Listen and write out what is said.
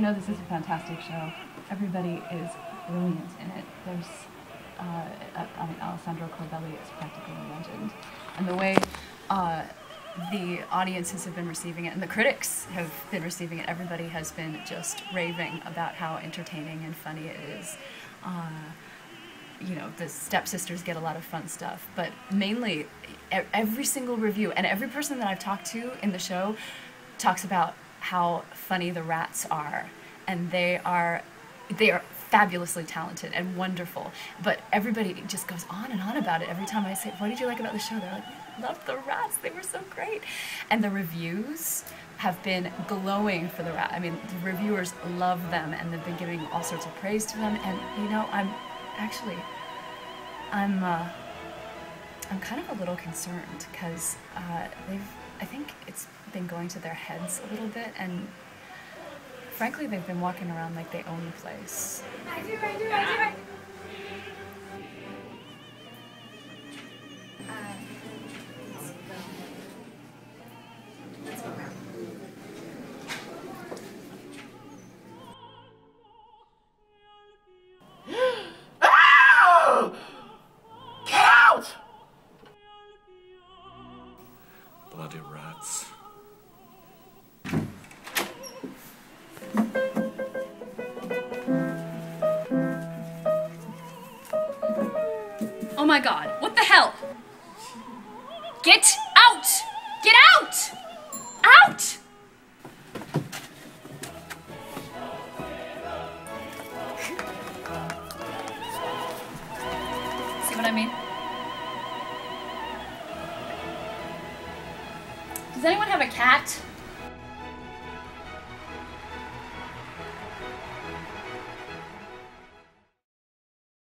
You know, this is a fantastic show. Everybody is brilliant in it. There's, uh, I mean, Alessandro Corbelli is practically a legend. And the way uh, the audiences have been receiving it and the critics have been receiving it, everybody has been just raving about how entertaining and funny it is. Uh, you know, the stepsisters get a lot of fun stuff, but mainly every single review and every person that I've talked to in the show talks about how funny the rats are, and they are they are fabulously talented and wonderful. But everybody just goes on and on about it every time I say, "What did you like about the show?" They're like, "Love the rats. They were so great," and the reviews have been glowing for the rat. I mean, the reviewers love them, and they've been giving all sorts of praise to them. And you know, I'm actually, I'm, uh, I'm kind of a little concerned because uh, they've, I think it's been going to their heads a little bit, and frankly, they've been walking around like they own the place. I do, I do, I do, I Get out! Bloody rats. My god, what the hell? Get out! Get out! Out! See what I mean? Does anyone have a cat?